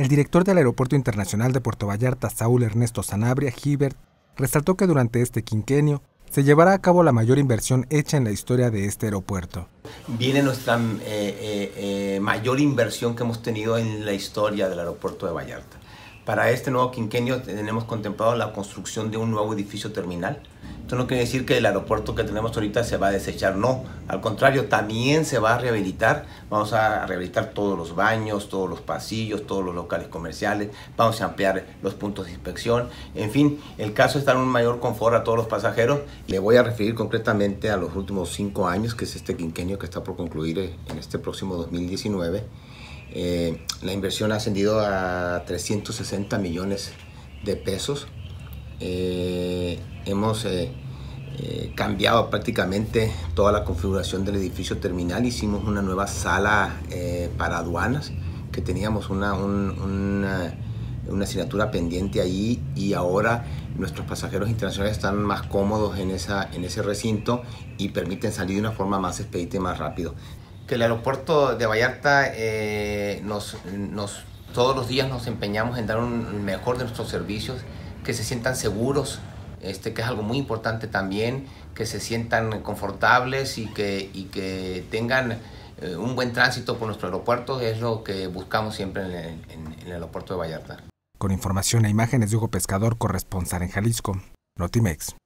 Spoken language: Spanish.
El director del Aeropuerto Internacional de Puerto Vallarta, Saúl Ernesto Sanabria Gibert, resaltó que durante este quinquenio se llevará a cabo la mayor inversión hecha en la historia de este aeropuerto. Viene nuestra eh, eh, eh, mayor inversión que hemos tenido en la historia del aeropuerto de Vallarta. Para este nuevo quinquenio tenemos contemplado la construcción de un nuevo edificio terminal. Esto no quiere decir que el aeropuerto que tenemos ahorita se va a desechar, no. Al contrario, también se va a rehabilitar. Vamos a rehabilitar todos los baños, todos los pasillos, todos los locales comerciales. Vamos a ampliar los puntos de inspección. En fin, el caso es dar un mayor confort a todos los pasajeros. Le voy a referir concretamente a los últimos cinco años, que es este quinquenio que está por concluir en este próximo 2019 eh, la inversión ha ascendido a 360 millones de pesos. Eh, hemos eh, cambiado prácticamente toda la configuración del edificio terminal. Hicimos una nueva sala para aduanas, que teníamos una, una, una, asignatura pendiente allí y ahora nuestros pasajeros internacionales están más cómodos en, esa, en ese recinto y permiten salir de una forma más expedita y más rápido que el aeropuerto de Vallarta eh, nos, nos, todos los días nos empeñamos en dar un mejor de nuestros servicios, que se sientan seguros, este, que es algo muy importante también, que se sientan confortables y que, y que tengan eh, un buen tránsito por nuestro aeropuerto, es lo que buscamos siempre en el, en el aeropuerto de Vallarta. Con información e imágenes de Hugo Pescador, corresponsal en Jalisco, Notimex.